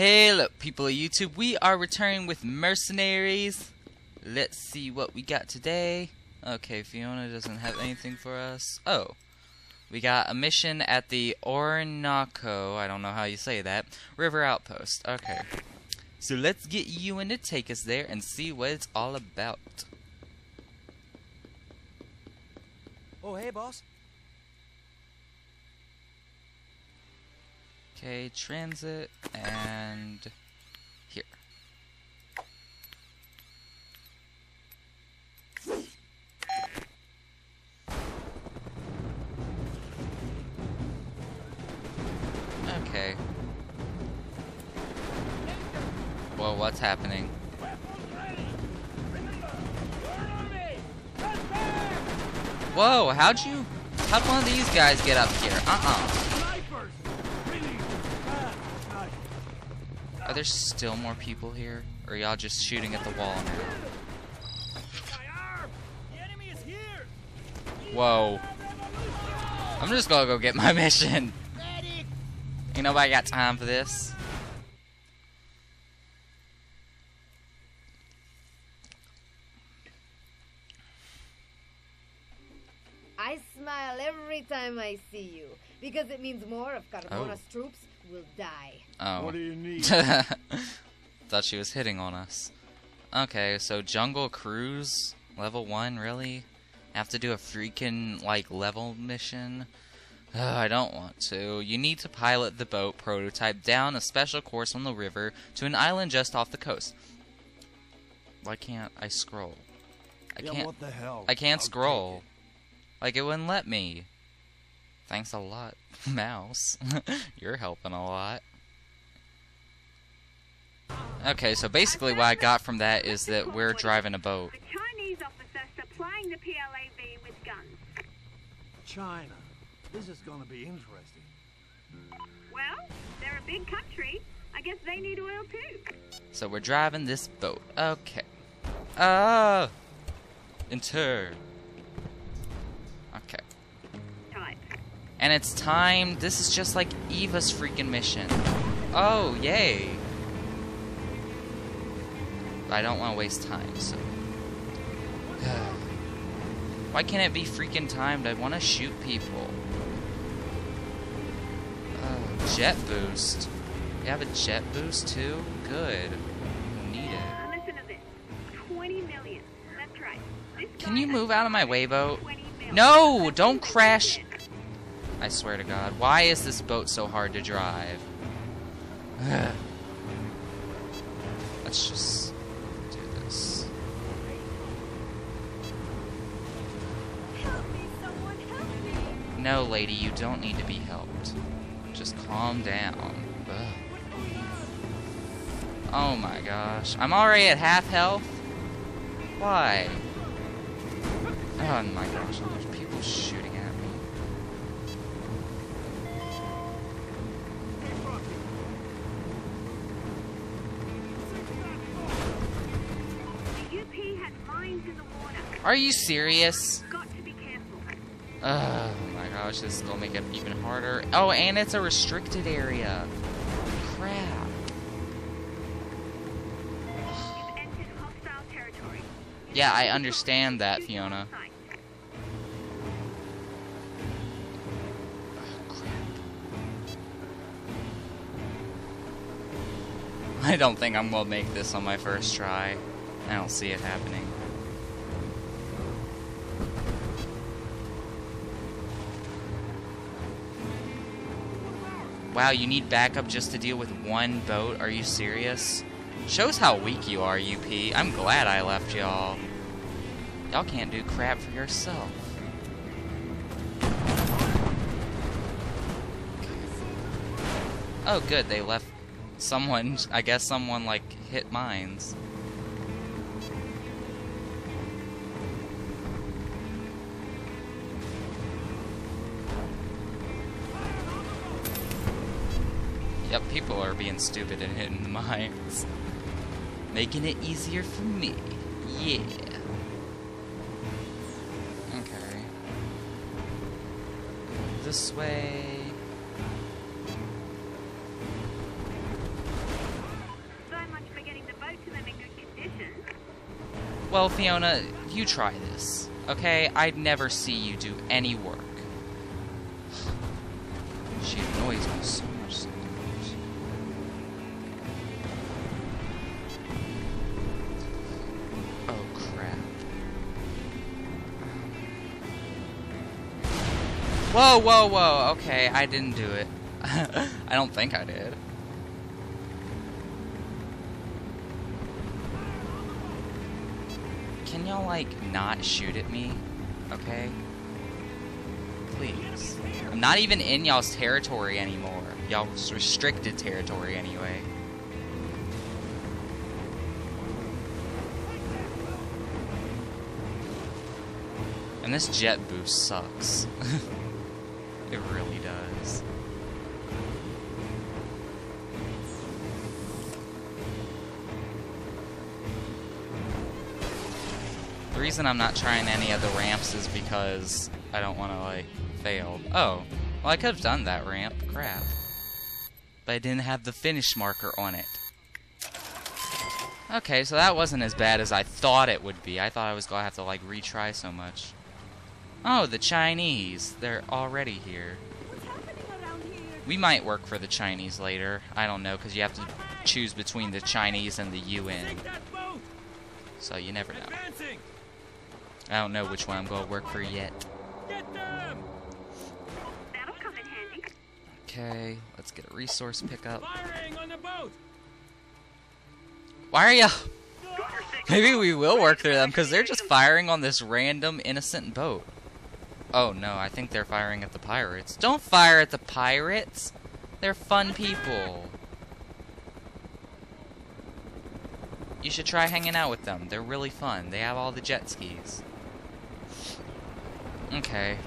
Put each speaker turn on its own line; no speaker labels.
Hey, look, people of YouTube, we are returning with Mercenaries. Let's see what we got today. Okay, Fiona doesn't have anything for us. Oh, we got a mission at the Orinoco, I don't know how you say that, River Outpost. Okay, so let's get Ewan to take us there and see what it's all about.
Oh, hey, boss.
Okay, transit and here. Okay. Well, what's happening? Whoa, how'd you... How'd one of these guys get up here? Uh-uh. Are there still more people here? Or y'all just shooting at the wall now? Whoa. I'm just gonna go get my mission. Ain't nobody got time for this.
I smile every time I see you because it means more of Carmona's
Oh.
troops will die.
Oh.
What do you need?
Thought she was hitting on us. Okay, so Jungle Cruise, level 1, really? I Have to do a freaking, like, level mission? Ugh, I don't want to. You need to pilot the boat prototype down a special course on the river to an island just off the coast. Why can't I scroll? I
yeah,
can't.
what the hell?
I can't
I'll
scroll. Like it wouldn't let me. Thanks a lot, mouse. You're helping a lot. Okay, so basically what I got from that is that we're driving a boat.
A Chinese officer supplying the PLAV with guns.
China. This is gonna be interesting.
Well, they're a big country. I guess they need oil too.
So we're driving this boat. Okay. Ah! Enter. Okay. And it's time. This is just like Eva's freaking mission. Oh, yay. I don't want to waste time, so. Why can't it be freaking timed? I want to shoot people. Oh, jet boost. You have a jet boost too? Good. Need it.
Now listen to this. 20 million. That's right. This
Can you move out of my way, boat? No, don't crash. I swear to God. Why is this boat so hard to drive? Let's just do this.
Help me, someone help me!
No, lady, you don't need to be helped. Just calm down. Ugh. Oh my gosh. I'm already at half health? Why? Oh my gosh, there's people shooting Are you serious?
Got to be careful.
Oh my gosh, this is gonna make it even harder. Oh, and it's a restricted area. Crap.
You've entered hostile territory.
Yeah, I understand that, Fiona. Oh, crap. I don't think I'm gonna make this on my first try. I don't see it happening. Wow, you need backup just to deal with one boat? Are you serious? Shows how weak you are, UP. I'm glad I left y'all. Y'all can't do crap for yourself. Oh, good. They left someone. I guess someone like hit mines. Yep, people are being stupid and hitting the mines. Making it easier for me. Yeah. Okay. This way. Well, Fiona, you try this, okay? I'd never see you do any work. Whoa, whoa, whoa. Okay, I didn't do it. I don't think I did. Can y'all, like, not shoot at me? Okay? Please. I'm not even in y'all's territory anymore. Y'all's restricted territory anyway. And this jet boost sucks. it really does. The reason I'm not trying any of the ramps is because I don't want to, like, fail. Oh, well, I could have done that ramp. Crap. But I didn't have the finish marker on it. Okay, so that wasn't as bad as I thought it would be. I thought I was going to have to, like, retry so much. Oh, the Chinese. They're already here. We might work for the Chinese later. I don't know, because you have to choose between the Chinese and the UN.
Sink that boat!
So you never know. I don't know which one I'm going to work for yet.
Get them!
That'll come in handy.
Okay, let's get a resource pickup.
Firing on the boat!
Why are ya? Maybe we will work through them because they're just firing on this random innocent boat. Oh no, I think they're firing at the pirates. Don't fire at the pirates! They're fun people. You should try hanging out with them. They're really fun. They have all the jet skis. Okay.